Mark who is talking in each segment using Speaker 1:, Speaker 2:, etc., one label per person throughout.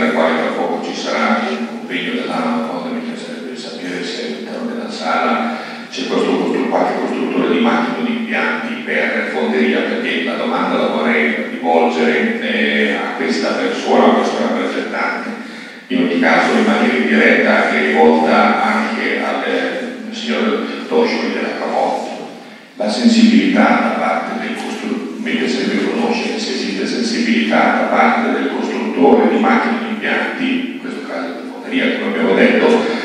Speaker 1: nella quale tra poco ci sarà il convegno dell'anno, mi piacerebbe sapere se all'interno della sala c'è questo qualche costruttore di macchine di impianti per fonderia, perché la domanda la vorrei rivolgere eh, a questa persona, a questo rappresentante. In ogni caso in diretta e rivolta anche al eh, signor Toscioli della Camotti. La sensibilità da parte del costruttore, mi piacerebbe conoscere se esiste sensibilità da parte del costruttore di macchine di impianti, in questo caso di fonderia, come abbiamo detto,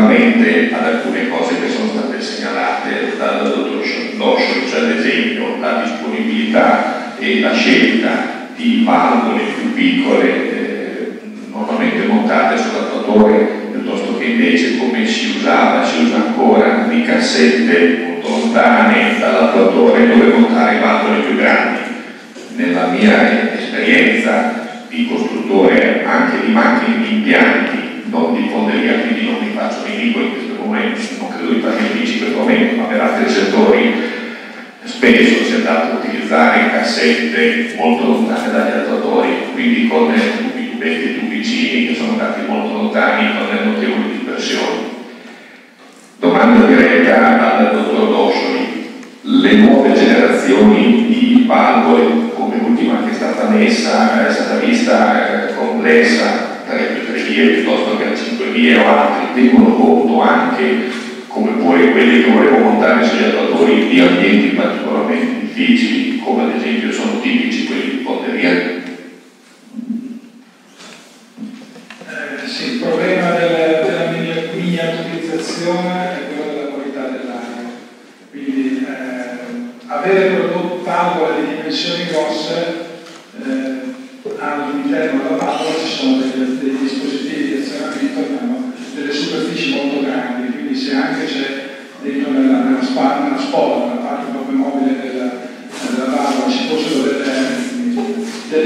Speaker 1: relativamente ad alcune cose che sono state segnalate dal dottor Noscio, cioè ad esempio la disponibilità e la scelta di valvole più piccole eh, normalmente montate sull'attuatore piuttosto che invece come si usava, si usa ancora di cassette molto lontane dall'attuatore dove montare valvole più grandi. Nella mia esperienza di costruttore anche di macchine di impianti non di fonderia, quindi non mi faccio nemico in questo momento, non credo di farmi nemici in questo momento, ma per altri settori spesso si è andato a utilizzare cassette molto lontane dagli attuatori, quindi con tubi tubetti e tubicini che sono andati molto lontani con notevoli dispersioni. Domanda diretta al dottor Doscioli. Le nuove generazioni di valvole, come l'ultima che è stata messa, è stata vista eh, complessa, 3 più 3 vie piuttosto che a 5 vie o altri, tengono conto anche, come pure quelli che volevo montare sugli attuatori, di ambienti particolarmente difficili, come ad esempio sono tipici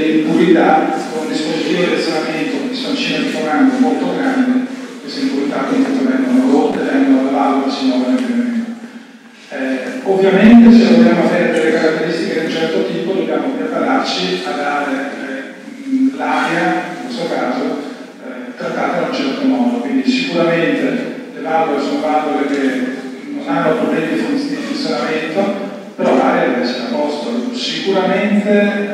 Speaker 2: impurità, con un dispositivo di azionamento che distanzino di comando molto grande, queste impurità quindi vengono rotte, vengono la valvola, si muovono. Eh, ovviamente se vogliamo avere delle caratteristiche di un certo tipo dobbiamo prepararci a dare l'aria, in questo caso, eh, trattata in un certo modo. Quindi sicuramente le valvole sono valvole che non hanno problemi di funzionamento, però l'aria deve essere a posto. Sicuramente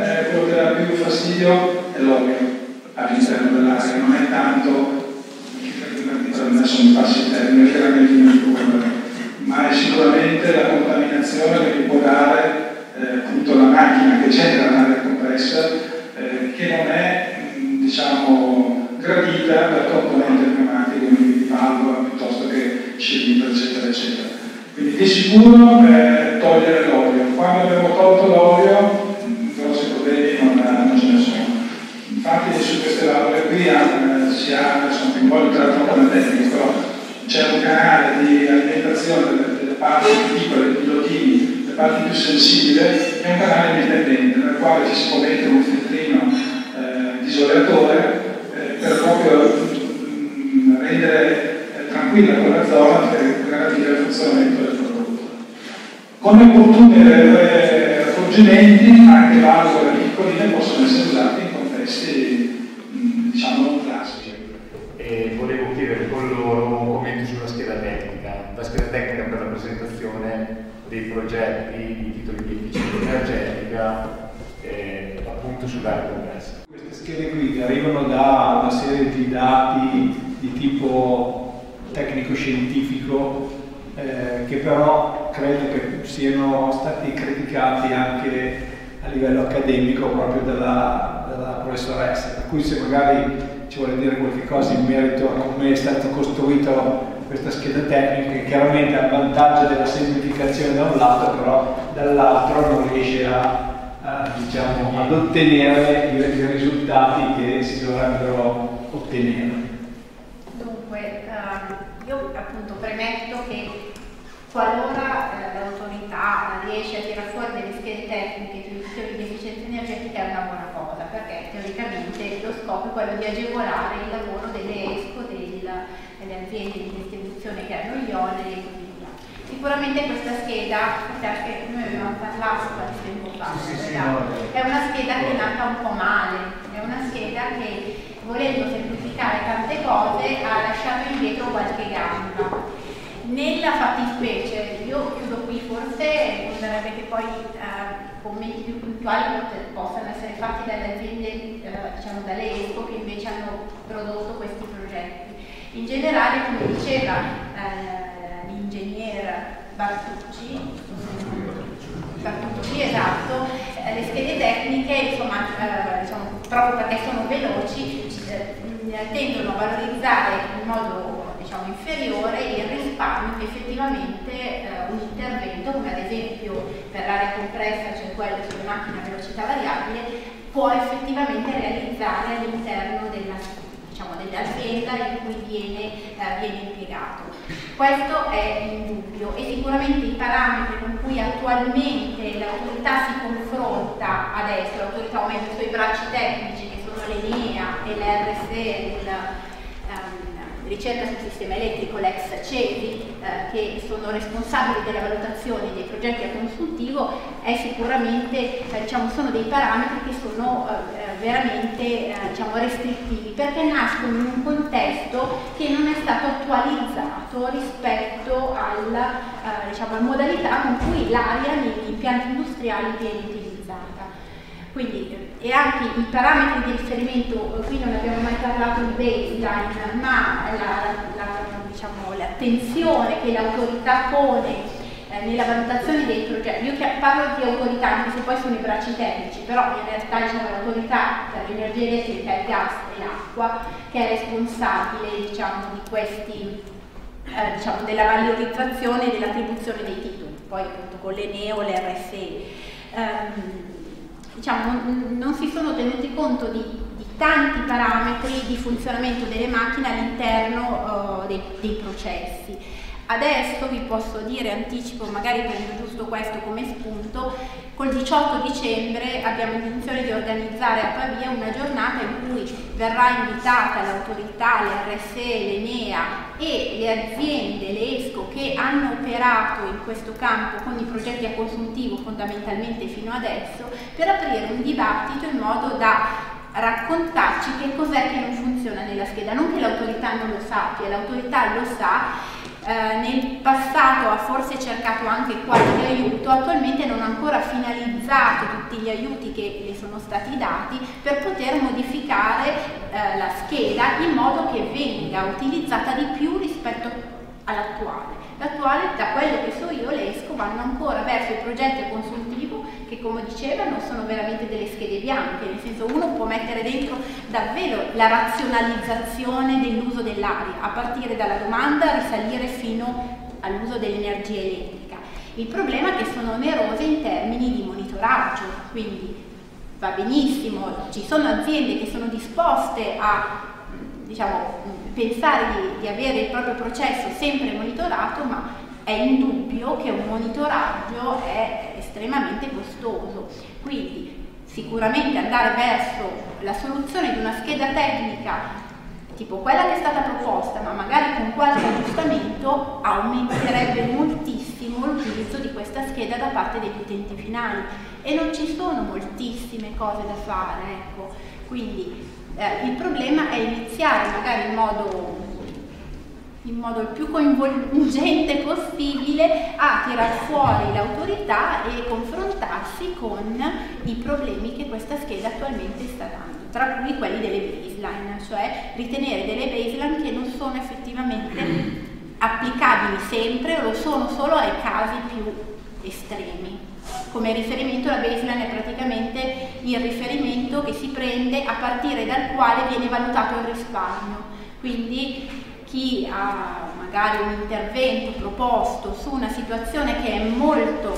Speaker 2: fastidio è l'olio all'interno dell'aria, non è tanto, adesso mi passi il termine, ma è sicuramente la contaminazione che può dare eh, appunto la macchina che genera l'aria compressa eh, che non è diciamo, gradita dal componente pneumatico, quindi di valvola piuttosto che cilindro, eccetera, eccetera. Quindi di sicuro eh, togliere l'olio. Quando abbiamo tolto l'olio, Con le opportuni accorgimenti anche valvole piccoline possono essere usate in contesti mm, diciamo non classici.
Speaker 3: E volevo chiedere con loro un commento sulla scheda tecnica, la scheda tecnica per la presentazione dei progetti di titoli di efficienza energetica eh, appunto sull'area complessa.
Speaker 4: Queste schede qui arrivano da una serie di dati di tipo tecnico-scientifico eh, che però credo che siano stati criticati anche a livello accademico proprio dalla, dalla professoressa, per cui se magari ci vuole dire qualche cosa in merito a come è stata costruita questa scheda tecnica che chiaramente ha vantaggio della semplificazione da un lato però dall'altro non riesce a, a, diciamo, ad ottenere i, i, risultati che si dovrebbero ottenere.
Speaker 5: Dunque, uh, io appunto premetto che qualora eh, l'autorità riesce a tirare fuori delle schede tecniche sui sistemi di efficienza energetica è una buona cosa, perché teoricamente lo scopo è quello di agevolare il lavoro delle ESCO, del, delle aziende di distribuzione che hanno gli oneri e così via. Sicuramente questa scheda, perché noi abbiamo parlato qualche tempo fa, sì, sì, no, è una scheda che è nata un po' male, è una scheda che volendo semplificare tante cose ha lasciato indietro qualche gamba nella fattispecie, io chiudo qui, forse bisognerebbe che poi eh, commenti più puntuali possano essere fatti dalle aziende, eh, diciamo dalle ESCO che invece hanno prodotto questi progetti. In generale, come diceva eh, l'ingegner Bartucci, Bartucci esatto, eh, le schede tecniche, insomma, diciamo, proprio perché sono veloci, eh, tendono a valorizzare in modo diciamo, inferiore il risparmio che effettivamente eh, un intervento, come ad esempio per l'area compressa, cioè quello sulle macchine a velocità variabile, può effettivamente realizzare all'interno della diciamo, dell'azienda in cui viene, eh, viene, impiegato. Questo è indubbio e sicuramente i parametri con cui attualmente l'autorità si confronta adesso, l'autorità o meglio i suoi bracci tecnici che sono l'ENEA e l'RSE, ricerca sul sistema elettrico, l'ex CEVI, eh, che sono responsabili della valutazione dei progetti a consultivo, sicuramente, eh, diciamo, sono dei parametri che sono eh, veramente eh, diciamo, restrittivi, perché nascono in un contesto che non è stato attualizzato rispetto alla, eh, diciamo, alla modalità con cui l'aria negli impianti industriali viene utilizzata. Quindi, e anche i parametri di riferimento, qui non abbiamo mai parlato di baseline, ma l'attenzione diciamo, che l'autorità pone eh, nella valutazione dei progetti, io parlo di autorità anche se poi sono i bracci tecnici, però in realtà diciamo, l'autorità per l'energia elettrica, il gas e l'acqua che è responsabile diciamo, di questi, eh, diciamo, della valorizzazione e dell'attribuzione dei titoli, poi appunto con l'Eneo, l'RSE. Um, diciamo, non, non, si sono tenuti conto di, di, tanti parametri di funzionamento delle macchine all'interno uh, dei, dei processi. Adesso vi posso dire, anticipo, magari prendo giusto questo come spunto, col 18 dicembre abbiamo intenzione di organizzare a Pavia una giornata in cui verrà invitata l'autorità, l'RSE, l'Enea e le aziende, le ESCO che hanno operato in questo campo con i progetti a consuntivo fondamentalmente fino adesso per aprire un dibattito in modo da raccontarci che cos'è che non funziona nella scheda, non che l'autorità non lo sappia, l'autorità lo sa eh, nel passato ha forse cercato anche qualche aiuto, attualmente non ha ancora finalizzato tutti gli aiuti che le sono stati dati per poter modificare eh, la scheda in modo che venga utilizzata di più rispetto all'attuale. L'attuale, da quello che so io, l'ESCO vanno ancora verso il progetto consultivo che come dicevano sono veramente delle schede bianche, nel senso uno può mettere dentro davvero la razionalizzazione dell'uso dell'aria, a partire dalla domanda risalire fino all'uso dell'energia elettrica. Il problema è che sono onerose in termini di monitoraggio, quindi va benissimo, ci sono aziende che sono disposte a diciamo, pensare di, di avere il proprio processo sempre monitorato, ma è indubbio che un monitoraggio è estremamente costoso. Quindi sicuramente andare verso la soluzione di una scheda tecnica tipo quella che è stata proposta, ma magari con qualche aggiustamento, aumenterebbe moltissimo l'utilizzo di questa scheda da parte degli utenti finali e non ci sono moltissime cose da fare, ecco. Quindi eh, il problema è iniziare magari in modo in modo il più coinvolgente possibile a tirar fuori l'autorità e confrontarsi con i problemi che questa scheda attualmente sta dando, tra cui quelli delle baseline, cioè ritenere delle baseline che non sono effettivamente applicabili sempre o lo sono solo ai casi più estremi. Come riferimento la baseline è praticamente il riferimento che si prende a partire dal quale viene valutato il risparmio. Quindi chi ha magari un intervento proposto su una situazione che è molto,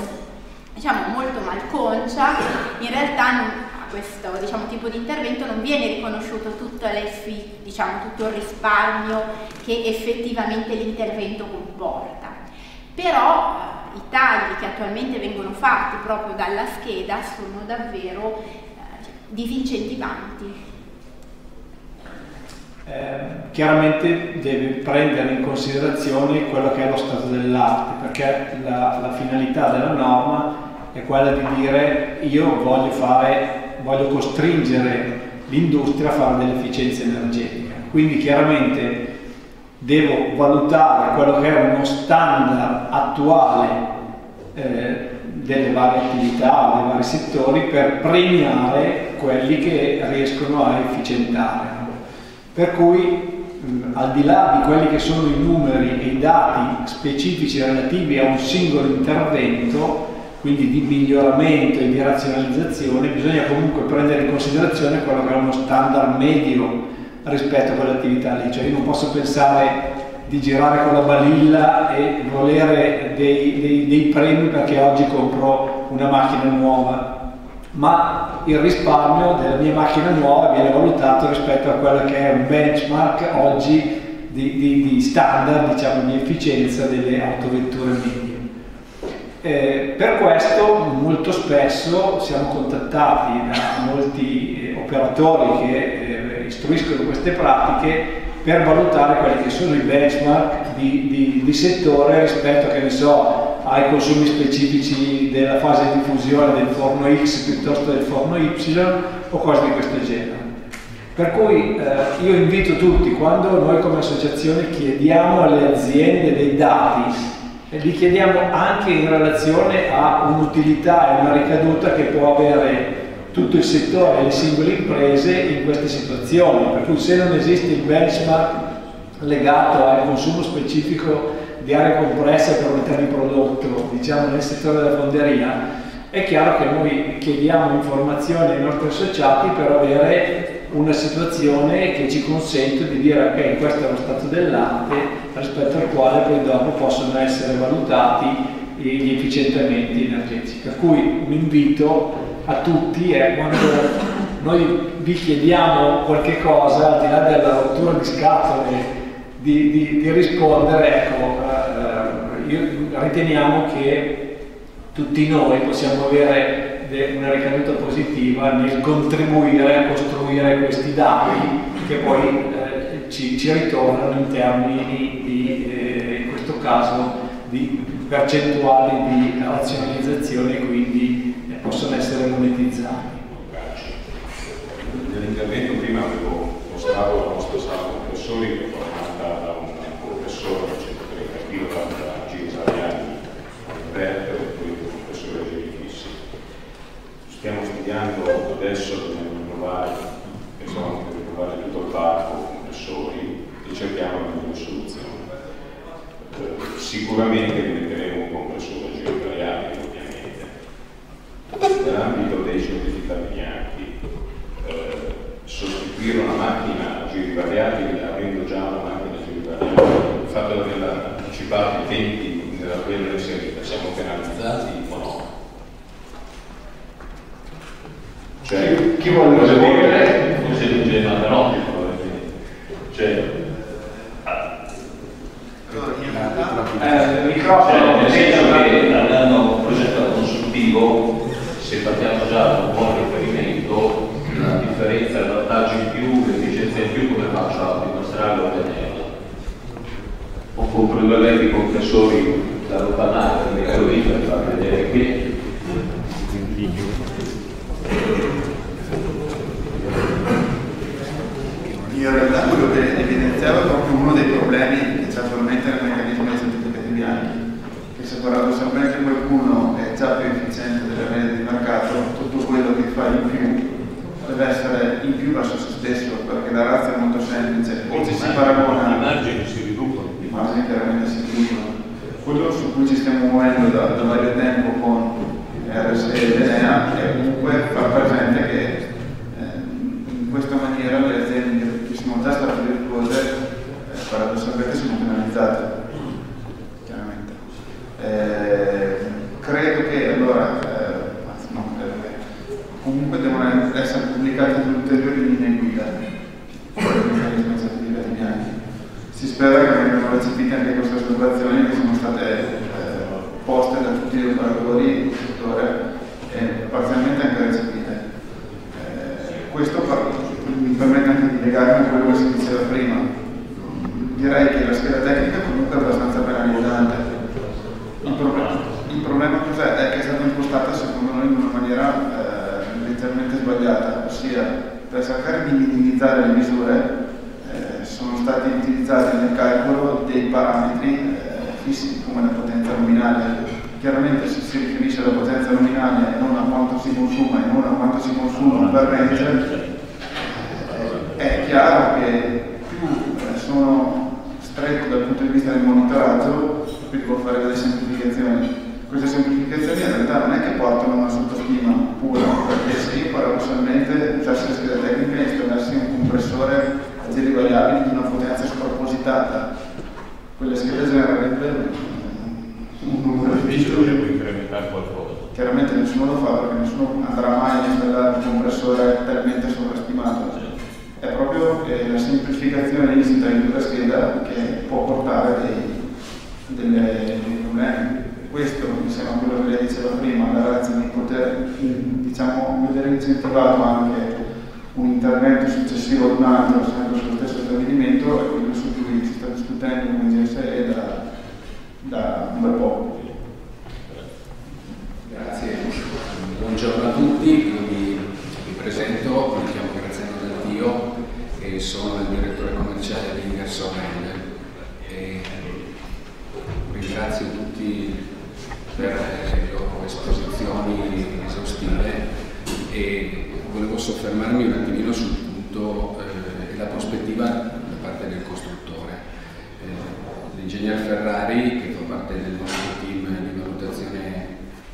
Speaker 5: diciamo, molto malconcia, in realtà non, a questo diciamo, tipo di intervento non viene riconosciuto tutto, diciamo, tutto il risparmio che effettivamente l'intervento comporta. però eh, i tagli che attualmente vengono fatti proprio dalla scheda sono davvero eh, disincentivanti.
Speaker 4: Eh, chiaramente deve prendere in considerazione quello che è lo stato dell'arte, perché la, la, finalità della norma è quella di dire io voglio, fare, voglio costringere l'industria a fare dell'efficienza energetica. Quindi chiaramente devo valutare quello che è uno standard attuale eh, delle varie attività, dei vari settori per premiare quelli che riescono a efficientare. Per cui mh, al di là di quelli che sono i numeri e i dati specifici relativi a un singolo intervento, quindi di miglioramento e di razionalizzazione, bisogna comunque prendere in considerazione quello che è uno standard medio rispetto a quell'attività lì, cioè io non posso pensare di girare con la balilla e volere dei, dei, dei premi perché oggi compro una macchina nuova ma il risparmio della mia macchina nuova viene valutato rispetto a quello che è un benchmark oggi di, di, di standard diciamo, di efficienza delle autovetture medie. Eh, per questo molto spesso siamo contattati da molti eh, operatori che eh, istruiscono queste pratiche per valutare quelli che sono i benchmark di, di, settore rispetto che ne so, ai consumi specifici della fase di fusione del forno X piuttosto del forno Y o cose di questo genere. Per cui eh, io invito tutti, quando noi come associazione chiediamo alle aziende dei dati, li chiediamo anche in relazione a un'utilità e una ricaduta che può avere tutto il settore e le singole imprese in queste situazioni, per cui se non esiste il benchmark legato al consumo specifico di aria compressa per unità di prodotto, diciamo nel settore della fonderia, è chiaro che noi chiediamo informazioni ai nostri associati per avere una situazione che ci consente di dire ok, questo è lo stato dell'arte rispetto al quale poi dopo possono essere valutati gli efficientamenti energetici. Per cui un invito a tutti è quando noi vi chiediamo qualche cosa, al di là della rottura di scatole, di, di, di rispondere, ecco, riteniamo che tutti noi possiamo avere una ricaduta positiva nel contribuire a costruire questi dati che poi eh, ci, ci, ritornano in termini di, eh, in questo caso, di percentuali di razionalizzazione e quindi eh, possono essere monetizzati.
Speaker 6: Nell'intervento prima avevo mostrato la nostra sala compressori formata da un compressore 130 kW aperto e poi il professore Gelifissi. Stiamo studiando adesso, dobbiamo rinnovare, pensiamo di rinnovare tutto il parco compressori e cerchiamo una migliore soluzione. Eh, sicuramente metteremo un compressore geovariabile ovviamente. Nell'ambito dei certificati bianchi, eh, sostituire una macchina geovariabile avendo già una macchina geovariabile, il fatto di averla anticipato i tempi della quella inserita, siamo penalizzati o no? Cioè, chi, vuole rispondere? Forse non c'è notte probabilmente. Cioè,
Speaker 4: eh, il microfono cioè,
Speaker 6: nel senso che andando a un progetto consultivo se partiamo già da un buon riferimento la differenza, il vantaggio in più, l'efficienza in più come faccio a dimostrarlo o ottenerlo o compro due vecchi compressori da allontanare le calorie per far vedere che
Speaker 7: in realtà quello che evidenziava è proprio uno dei problemi che c'è attualmente nel meccanismo dei certificati bianchi che se che qualcuno è già più efficiente delle rete di mercato tutto quello che fa in più deve essere in più verso se stesso perché la razza è molto semplice o ci si paragona
Speaker 6: i margini si riducono.
Speaker 7: I margini chiaramente si riducono. Quello su cui ci stiamo muovendo da, da vario tempo con RSE e Enea è comunque far presente che eh, in questa maniera le aziende che sono già state virtuose eh, paradossalmente sono penalizzate chiaramente eh, credo che allora eh, no, eh, comunque devono essere pubblicate ulteriori linee guida si spera che vengano recepite anche queste osservazioni che sono state eh, poste da tutti gli operatori del settore e parzialmente anche recepite. Eh, questo mi permette anche di legarmi a quello che si diceva prima. Direi che la scheda tecnica comunque è abbastanza penalizzante. Il problema, il problema cos'è? È che è stata impostata secondo noi in una maniera eh, leggermente sbagliata, ossia per cercare di minimizzare le misure eh, sono stati utilizzati nel calcolo dei parametri eh, fissi come la potenza nominale. Chiaramente se si riferisce alla potenza nominale e non a quanto si consuma e non a quanto si consuma per range, eh, è chiaro che più eh, sono stretto dal punto di vista del monitoraggio, qui devo fare delle semplificazioni. Queste semplificazioni in realtà non è che portano a una sottostima perché se io paradossalmente usassi la scheda tecnica e installassi un compressore a giri variabili di una potenza spropositata, quelle schede genererebbe un numero di
Speaker 6: che può incrementare qualcosa.
Speaker 7: Chiaramente nessuno lo fa perché nessuno andrà mai a installare un compressore talmente sovrastimato. È proprio eh, la semplificazione insita in una scheda che può portare dei, delle, dei problemi. Questo, insieme a quello che lei diceva prima, la razza di poter diciamo, vedere incentivato anche un intervento successivo ad un altro, sempre sullo stesso stabilimento, è quello su cui si sta discutendo con GSE da, da un bel po'.
Speaker 8: Grazie, buongiorno a tutti, mi, mi presento, mi chiamo Graziano Del Dio e sono il direttore commerciale di Ingerso e ringrazio tutti per le loro esposizioni esaustive e volevo soffermarmi un attimino sul punto eh, e la prospettiva da parte del costruttore. Eh, l'ingegner Ferrari, che fa parte del nostro team di valutazione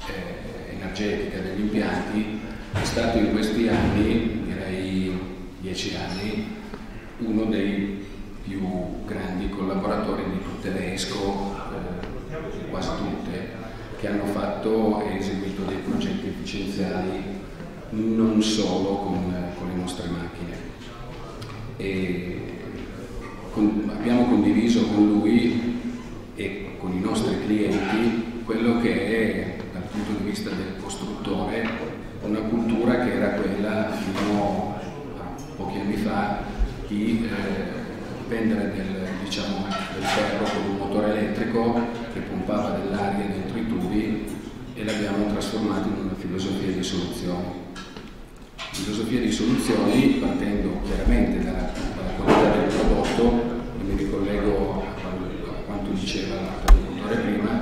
Speaker 8: eh, energetica degli impianti, è stato in questi anni, direi dieci anni, uno dei più grandi collaboratori di tutte le ESCO, eh, quasi tutte, che hanno fatto e eseguito dei progetti efficienziali non solo con, con le nostre macchine. E con, abbiamo condiviso con lui e con i nostri clienti quello che è dal punto di vista del costruttore una cultura che era quella fino a pochi anni fa di eh, del, diciamo, del ferro con un motore elettrico che pompava dell'aria dentro i tubi e l'abbiamo trasformato in una filosofia di soluzioni filosofia di soluzioni partendo chiaramente dalla, dalla qualità del prodotto, e mi ricollego a quanto diceva l'interlocutore prima,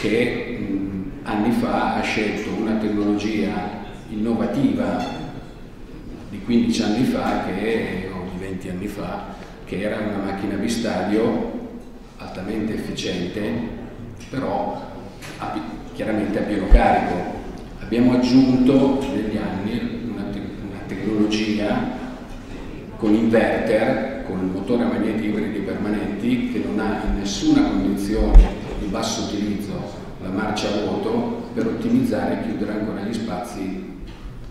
Speaker 8: che mh, anni fa ha scelto una tecnologia innovativa di 15 anni fa che, o di 20 anni fa, che era una macchina bistadio altamente efficiente, però a, chiaramente a pieno carico. Abbiamo aggiunto negli anni tecnologia con inverter, con motore a magneti ibridi permanenti che non ha in nessuna condizione di basso utilizzo la marcia a vuoto per ottimizzare e chiudere ancora gli spazi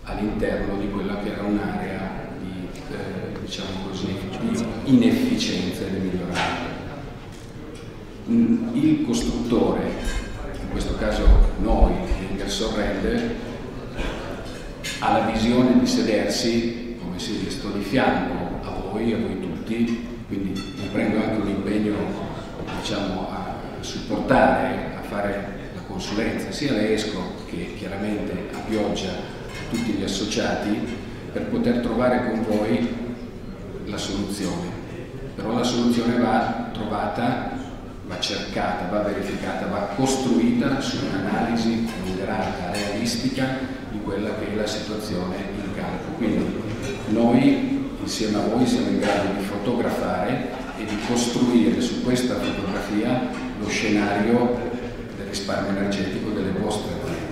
Speaker 8: all'interno di quella che era un'area di, eh, diciamo così, di inefficienza e di miglioramento. Il costruttore, in questo caso noi, l'Ingersoll Rend, ha la visione di sedersi, come si dice, sto di fianco a voi, a voi tutti, quindi mi prendo anche un impegno diciamo, a supportare, a fare la consulenza sia all'ESCO che chiaramente a Pioggia, a tutti gli associati, per poter trovare con voi la soluzione. Però la soluzione va trovata, va cercata, va verificata, va costruita su un'analisi ponderata, realistica di quella che è la situazione in campo. Quindi noi insieme a voi siamo in grado di fotografare e di costruire su questa fotografia lo scenario del risparmio energetico delle vostre aziende.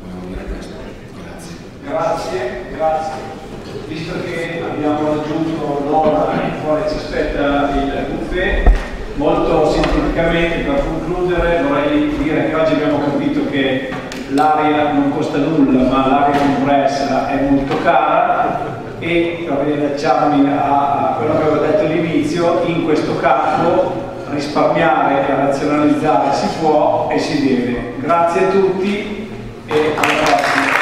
Speaker 8: Volevo dire questo. Grazie.
Speaker 4: Grazie, grazie. Visto che abbiamo raggiunto l'ora in quale ci aspetta il buffet, molto sinteticamente per concludere vorrei dire che oggi abbiamo capito che l'aria non costa nulla ma l'aria compressa è molto cara e per riallacciarmi a quello che avevo detto all'inizio, in questo campo risparmiare e razionalizzare si può e si deve. Grazie a tutti e alla prossima.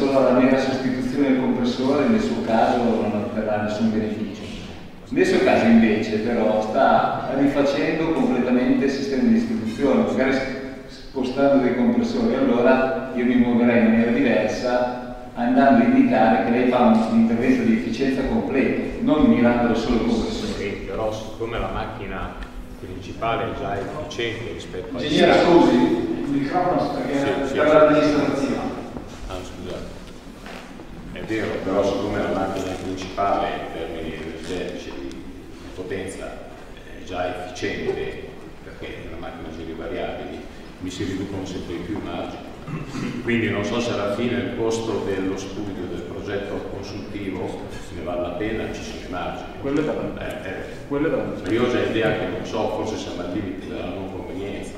Speaker 9: solo alla mera sostituzione del compressore, nel suo caso non otterrà nessun beneficio. Nel suo caso invece però sta rifacendo completamente il sistema di distribuzione, magari spostando dei compressori, allora io mi muoverei in maniera diversa andando a indicare che lei fa un intervento di efficienza completo, non mirando solo il compressore.
Speaker 6: Sì, però siccome la macchina principale è già efficiente rispetto a...
Speaker 4: Ingegnere, scusi, il microfono perché
Speaker 6: Sì, sì.
Speaker 4: per la registrazione.
Speaker 6: Ah, scusate. È vero, però siccome la macchina principale in termini energetici di di potenza è già efficiente, perché è una macchina a giri variabili, mi si riducono sempre di più i margini. Quindi non so se alla fine il costo dello studio del progetto consultivo ne vale la pena, ci sono i margini.
Speaker 10: Quello è davanti.
Speaker 6: Eh, eh,
Speaker 10: Quello è davanti.
Speaker 6: io ho già idea che non so, forse siamo al limite della non convenienza.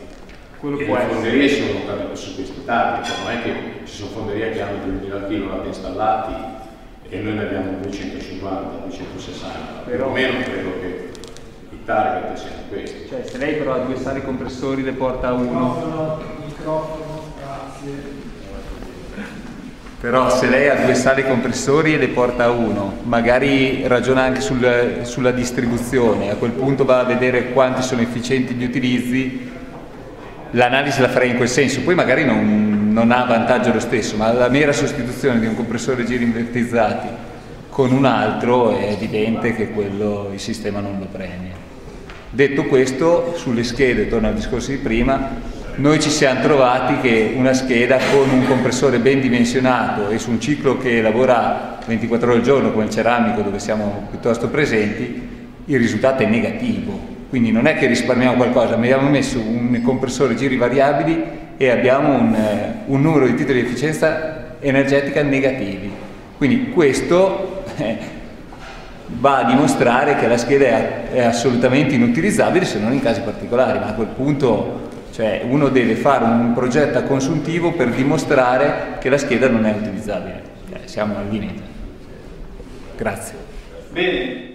Speaker 10: Quello
Speaker 6: E
Speaker 10: può
Speaker 6: le
Speaker 10: essere.
Speaker 6: fonderie sono state su questi target, cioè non è che ci sono fonderie che hanno 2000 kW installati e noi ne abbiamo 250, 260, più
Speaker 10: Però-
Speaker 6: o meno credo che i target siano questi.
Speaker 10: Cioè, se lei però ha due sali compressori le porta a uno,
Speaker 11: Microfono, microfono, grazie.
Speaker 10: però se lei ha due sali compressori e le porta a uno, magari ragiona anche sul- sulla distribuzione, a quel punto va a vedere quanti sono efficienti gli utilizzi, l'analisi la farei in quel senso, poi magari non, non ha vantaggio lo stesso, ma la mera sostituzione di un compressore giri invertizzati con un altro è evidente che quello il sistema non lo premia. Detto questo, sulle schede, torno al discorso di prima, noi ci siamo trovati che una scheda con un compressore ben dimensionato e su un ciclo che lavora 24 ore al giorno come il ceramico dove siamo piuttosto presenti, il risultato è negativo. Quindi non è che risparmiamo qualcosa, abbiamo messo un compressore giri variabili e abbiamo un, eh, un numero di titoli di efficienza energetica negativi. Quindi questo eh, va a dimostrare che la scheda è, è assolutamente inutilizzabile se non in casi particolari, ma a quel punto cioè, uno deve fare un progetto a consuntivo per dimostrare che la scheda non è utilizzabile. Eh, siamo al limite. Grazie.
Speaker 4: Bene,